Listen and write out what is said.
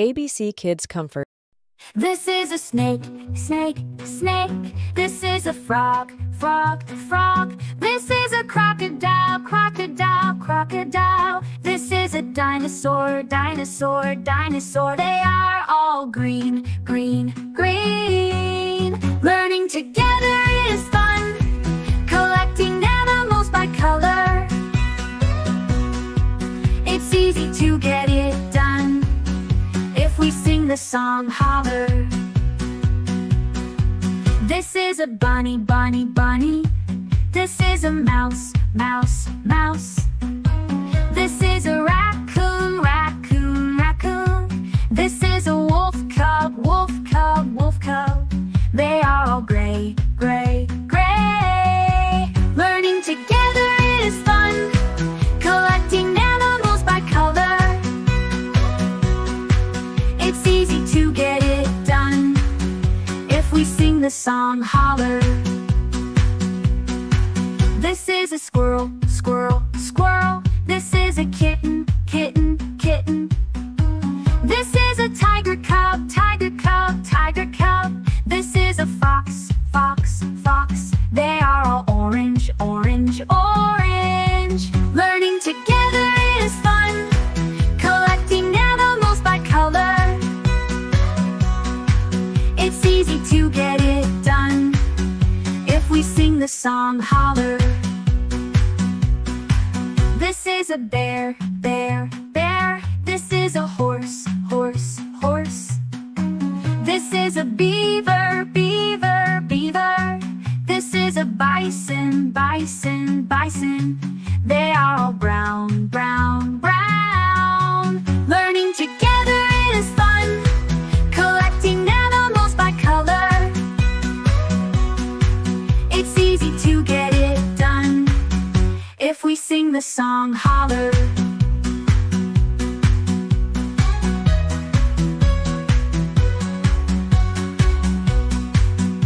ABC Kids Comfort. This is a snake, snake, snake. This is a frog, frog, frog. This is a crocodile, crocodile, crocodile. This is a dinosaur, dinosaur, dinosaur. They are all green, green, green. Learning together is fun. Collecting animals by color. It's easy to get if sing the song holler. This is a bunny, bunny, bunny. This is a mouse, mouse, mouse. Song holler. This is a squirrel, squirrel, squirrel. This is a kitten, kitten, kitten. This is a tiger cub, tiger cub, tiger cub. This is a fox, fox, fox. They are all orange, orange, orange. Learning together is fun. Collecting animals by color. It's easy to get the song holler. This is a bear, bear, bear. This is a horse, horse, horse. This is a beaver, beaver, beaver. This is a bison, bison, bison. They are all brown, brown, brown. To get it done if we sing the song holler.